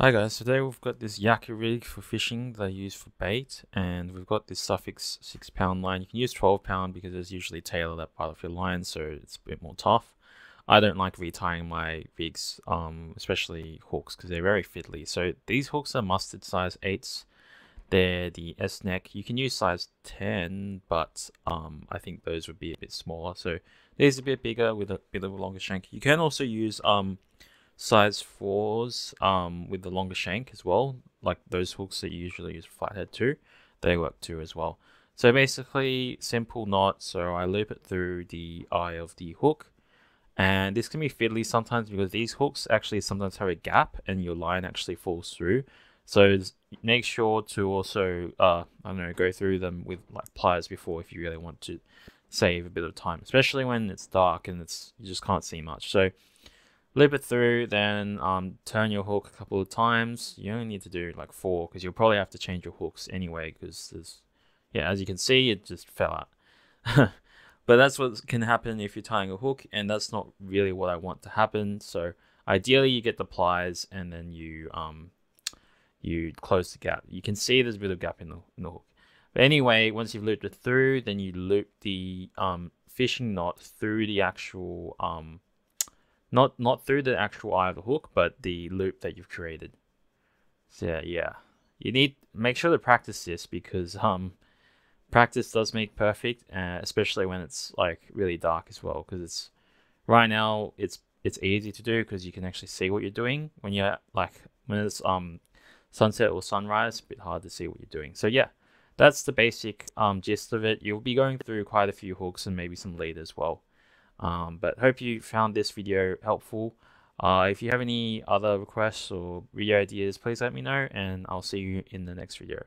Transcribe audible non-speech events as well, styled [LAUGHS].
Hi guys, today we've got this Yakka rig for fishing that I use for bait and we've got this Sufix 6 pound line. You can use 12 pound because it's usually tailored that part of your line so it's a bit more tough. I don't like retying my rigs, um, especially hooks because they're very fiddly. So these hooks are Mustad size 8s. They're the S-neck. You can use size 10 but um, I think those would be a bit smaller. So these are a bit bigger with a bit of a longer shank. You can also use um, size fours um, with the longer shank as well, like those hooks that you usually use flathead too, they work too as well. So basically, simple knot. So I loop it through the eye of the hook, and this can be fiddly sometimes because these hooks actually sometimes have a gap and your line actually falls through. So make sure to also, uh, I don't know, go through them with like pliers before if you really want to save a bit of time, especially when it's dark and it's you just can't see much. So loop it through, then um, turn your hook a couple of times. You only need to do like four because you'll probably have to change your hooks anyway because there's, yeah, as you can see, it just fell out. [LAUGHS] but that's what can happen if you're tying a hook and that's not really what I want to happen. So ideally you get the pliers and then you, um, you close the gap. You can see there's a bit of gap in the, in the hook. But anyway, once you've looped it through, then you loop the um, fishing knot through the actual um, not not through the actual eye of the hook, but the loop that you've created. So yeah. You need make sure to practice this because um practice does make perfect, uh, especially when it's like really dark as well. Because it's right now it's it's easy to do because you can actually see what you're doing when you're like when it's um sunset or sunrise. It's a bit hard to see what you're doing. So yeah, that's the basic um gist of it. You'll be going through quite a few hooks and maybe some lead as well. Um, but hope you found this video helpful. Uh, if you have any other requests or video ideas, please let me know and I'll see you in the next video.